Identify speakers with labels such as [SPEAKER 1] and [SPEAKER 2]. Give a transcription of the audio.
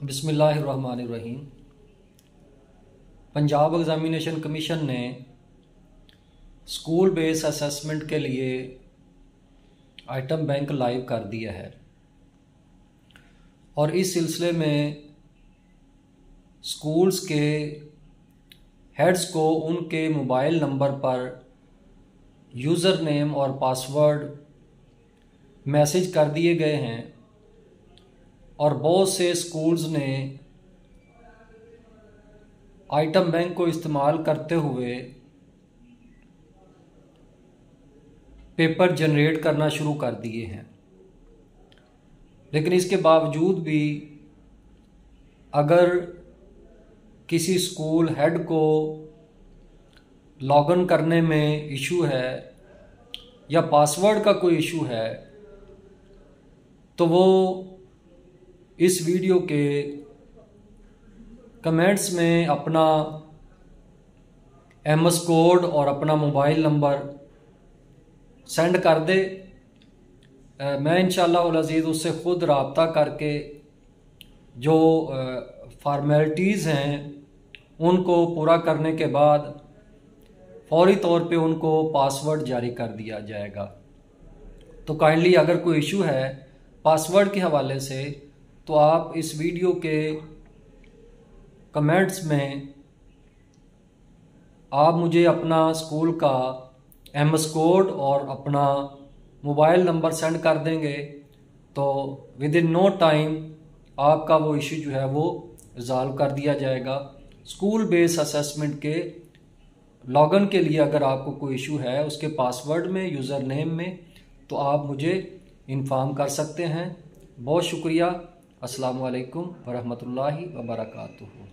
[SPEAKER 1] बिसमीम Punjab examination commission ने school base assessment के लिए आइटम बैंक लाइव कर दिया है। और इस सिलसिले में स्कूल्स के हेड्स को उनके मोबाइल नंबर पर यूज़र नेम और पासवर्ड मैसेज कर दिए गए हैं। और बहुत से स्कूल्स ने आइटम बैंक को इस्तेमाल करते हुए पेपर जनरेट करना शुरू कर दिए हैं। लेकिन इसके बावजूद भी अगर किसी स्कूल हेड को लॉगिन करने में इशू है या पासवर्ड का कोई इशू है तो वो इस वीडियो के कमेंट्स में अपना एम एस कोड और अपना मोबाइल नंबर सेंड कर दे। मैं इंशाल्लाह उससे ख़ुद रबता करके जो फार्मेलिटीज़ हैं, उनको पूरा करने के बाद फौरी तौर पे उनको पासवर्ड जारी कर दिया जाएगा। तो काइंडली अगर कोई इशू है पासवर्ड के हवाले से तो आप इस वीडियो के कमेंट्स में आप मुझे अपना स्कूल का एम एस कोड और अपना मोबाइल नंबर सेंड कर देंगे तो विद इन नो टाइम आपका वो इशू जो है वो रिजॉल्व कर दिया जाएगा। स्कूल बेस असेसमेंट के लॉगिन के लिए अगर आपको कोई इशू है, उसके पासवर्ड में यूज़र नेम में तो आप मुझे इन्फॉर्म कर सकते हैं। बहुत शुक्रिया। अस्सलाम वालेकुम वरहमतुल्लाहि वबरकातुहू